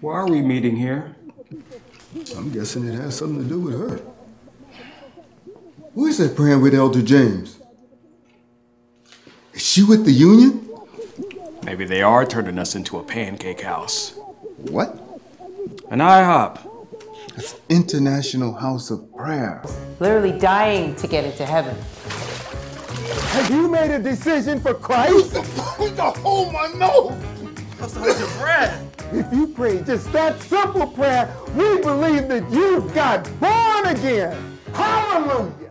Why are we meeting here? I'm guessing it has something to do with her. Who is that praying with Elder James? Is she with the Union? Maybe they are turning us into a pancake house. What? An IHOP. It's International House of Prayer. Literally dying to get into heaven. Have you made a decision for Christ? Who the f with the oh my nose! If you pray just that simple prayer, we believe that you got born again. Hallelujah.